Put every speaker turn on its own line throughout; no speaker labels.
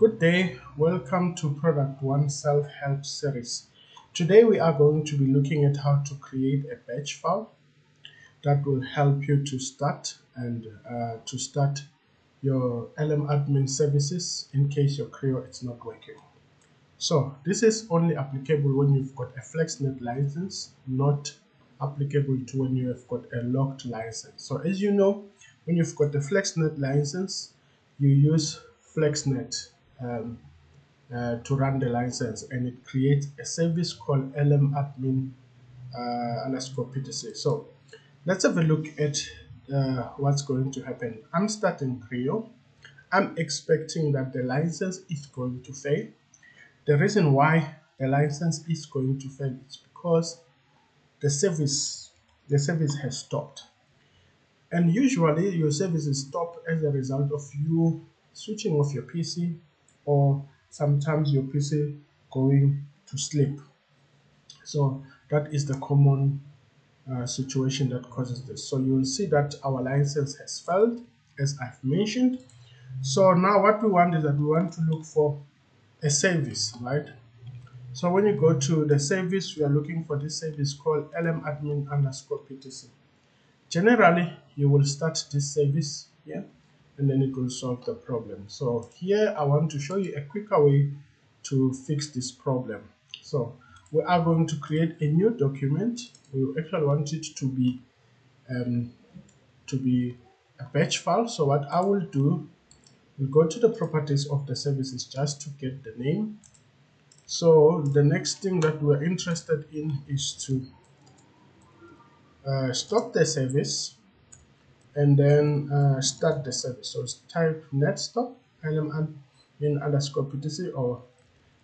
Good day, welcome to productONE Self-Help Series. Today we are going to be looking at how to create a batch file that will help you to start and uh, to start your LM admin services in case your Creo is not working. So this is only applicable when you've got a FlexNet license, not applicable to when you have got a locked license. So as you know, when you've got a FlexNet license, you use FlexNet um, uh, to run the license and it creates a service called LM admin uh, underscore PTC. So let's have a look at uh, what's going to happen. I'm starting Creo. I'm expecting that the license is going to fail. The reason why the license is going to fail is because the service the service has stopped. And usually your services stop as a result of you switching off your PC or sometimes your PC going to sleep. So that is the common uh, situation that causes this. So you will see that our license has failed as I've mentioned. So now what we want is that we want to look for a service, right? So when you go to the service, we are looking for this service called lmadmin underscore PTC. Generally, you will start this service and then it will solve the problem. So here I want to show you a quicker way to fix this problem. So we are going to create a new document. We actually want it to be um, to be a batch file. So what I will do, we go to the properties of the services just to get the name. So the next thing that we're interested in is to uh, stop the service and then uh, start the service. So type net stop lm in underscore ptc or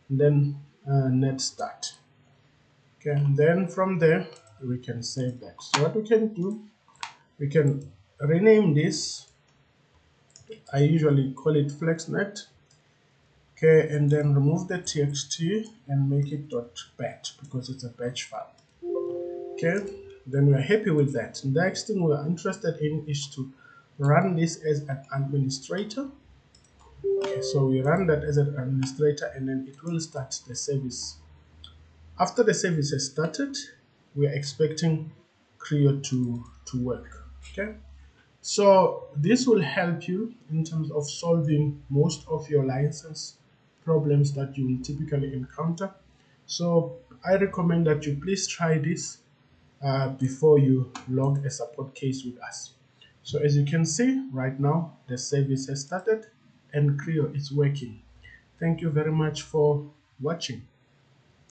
then uh, net start. Okay, and then from there we can save that. So what we can do, we can rename this. I usually call it flexnet. Okay, and then remove the txt and make it dot .bat because it's a batch file. Okay, then we're happy with that. Next thing we're interested in is to run this as an administrator. Okay, so we run that as an administrator and then it will start the service. After the service has started, we are expecting Creo to, to work. Okay, so this will help you in terms of solving most of your license problems that you will typically encounter. So I recommend that you please try this uh, before you log a support case with us. So as you can see right now, the service has started and Creo is working. Thank you very much for watching.